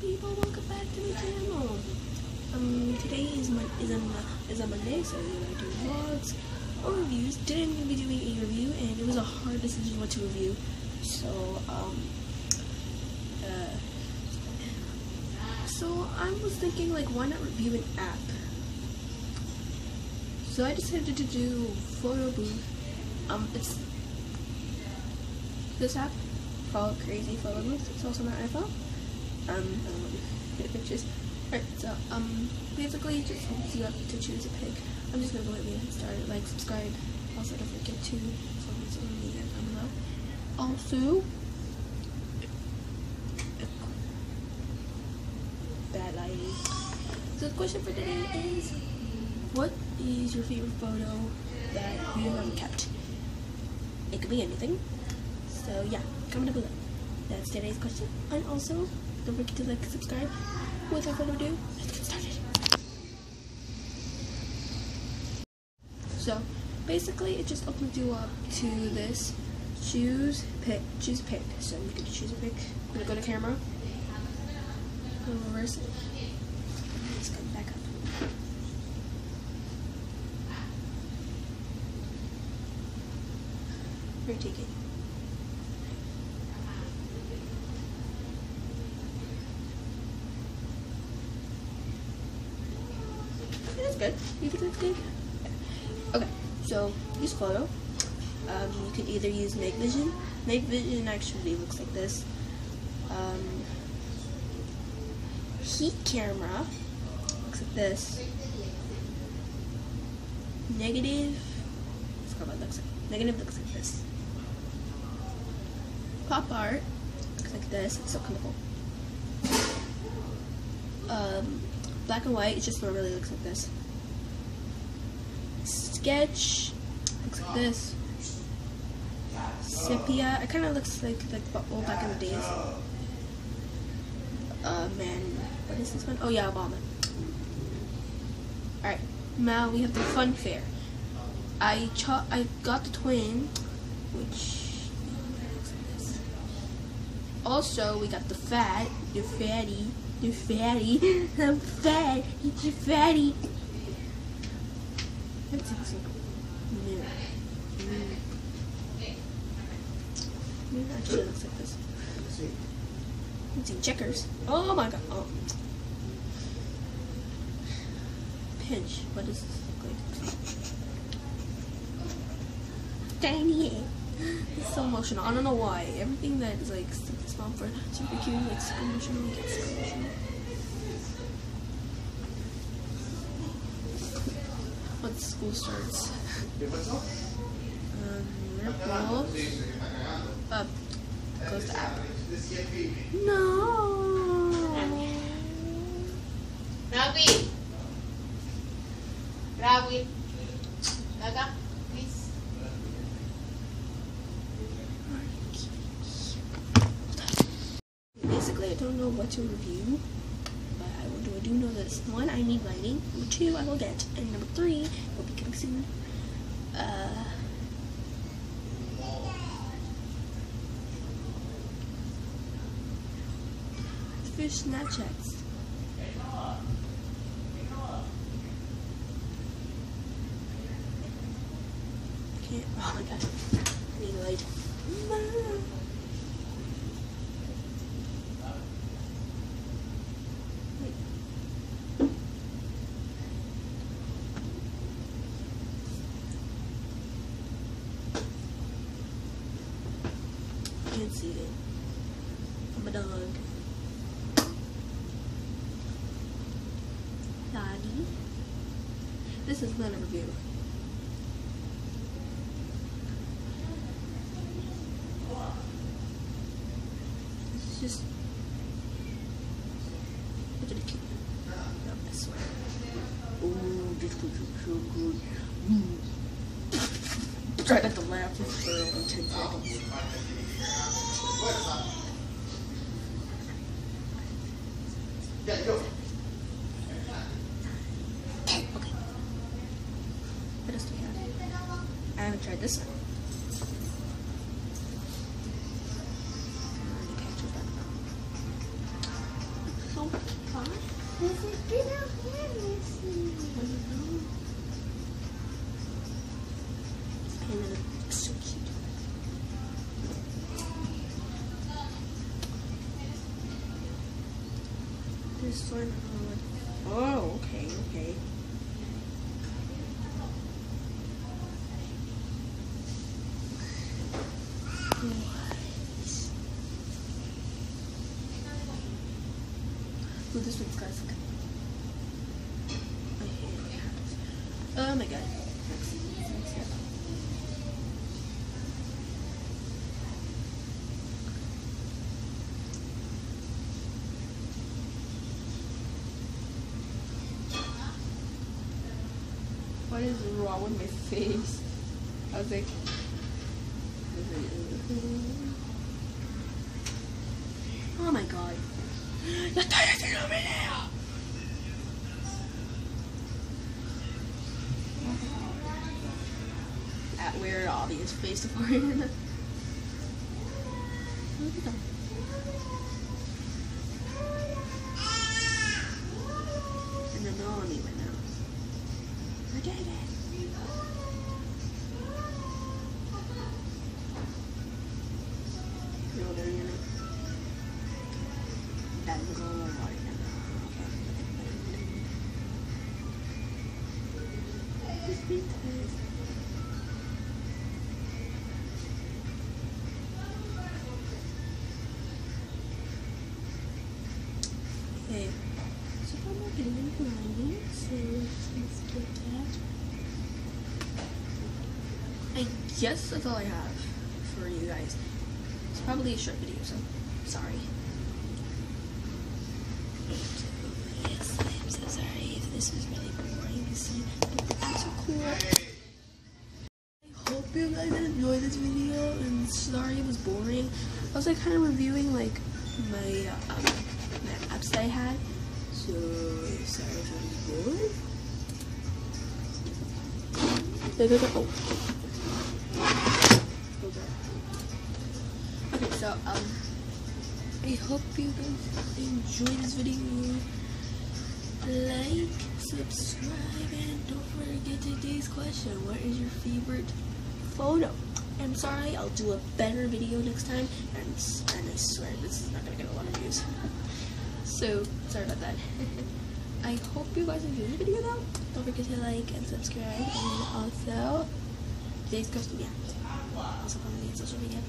people? Welcome back to my channel. Um, today is my is a is on Monday, so I do vlogs or reviews. Today I'm gonna be doing a review, and it was a hard decision what to review. So um, uh, so I was thinking like, why not review an app? So I decided to do Photo Booth. Um, it's this app called Crazy Photo Booth. It's also on iPhone. Um, I don't know if you the pictures. Alright, so, um, basically, just you have to choose a pic. I'm just gonna go ahead and get started. Like, subscribe. Also, don't forget to follow social media down below. Also, bad lighting. So, the question for today is what is your favorite photo that you have ever kept? It could be anything. So, yeah, comment below. That's today's question. And also, don't forget to like and subscribe. Without further ado, let's get started. So, basically, it just opens you up to this. Choose pick. Choose pick. So you can choose a pick. I'm gonna go to camera. Go reverse it. Let's go back up. We're taking. That's good. You that's good? Okay, so use photo. Um, you can either use Night Vision. Night Vision actually looks like this. Um, heat camera looks like this. Negative. What looks like. Negative looks like this. Pop art looks like this. It's so cool. Um, black and white, it just really looks like this. Sketch looks like this. Sepia, it kind of looks like like old back in the days. Uh, man, what is this one? Oh yeah, Obama. All right, now we have the fun fair. I cho I got the twin, which. Also, we got the fat, the fatty, the fatty. I'm fat. It's a fatty. Actually looks like this. Let's see, checkers. Oh my god. Oh. Pinch. What does this look like? Tiny. It's so emotional. I don't know why. Everything that is like small for super cute, like super emotional, gets super emotional. School starts. Um, ripple. Up. Goes to app. No. Rawi. Rawi. Gaga, please. Basically, I don't know what to review, but I will this. One, I need lighting. Number two, I will get, and number three will be coming soon. Uh, fish Snapchats. Can't. Oh my god. I need light. Mom. It. I'm a dog. Doggy. This is not a review. This is just. Look at the cute. No, I swear. Ooh, this was so good. Try not to laugh for uh, 10 seconds. Okay. Else do we have? I haven't tried this one. One, uh, oh, okay, okay. What? Oh, this one's classic. Hate. Oh my god. What is wrong with my face? I was like, oh my god. Ya está haciendo video. At weird obvious face beforehand. Look at. And they're not on me right now. I did it. No, they're gonna. That's going right now. Okay. So I'm not getting any money, so let's get that. I guess that's all I have for you guys. It's probably a short video, so sorry. Yes, I'm so sorry if this was really boring to see. It's so cool. I hope you guys enjoyed this video and sorry it was boring. I was like kind of reviewing like my um, my apps that I had. So sorry if it was boring. Go, go, go. Oh. Okay, so um, I hope you guys enjoyed this video. Like, subscribe, and don't forget today's question. What is your favorite photo? I'm sorry, I'll do a better video next time, and, and I swear this is not gonna get a lot of views. So, sorry about that. I hope you guys enjoyed the video though. Don't forget to like and subscribe, and also, today's question, yeah. Also follow me on social media.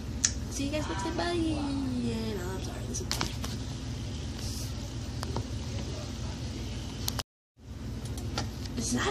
See you guys next time, bye! Yeah, no, I'm sorry, this is bad. It's not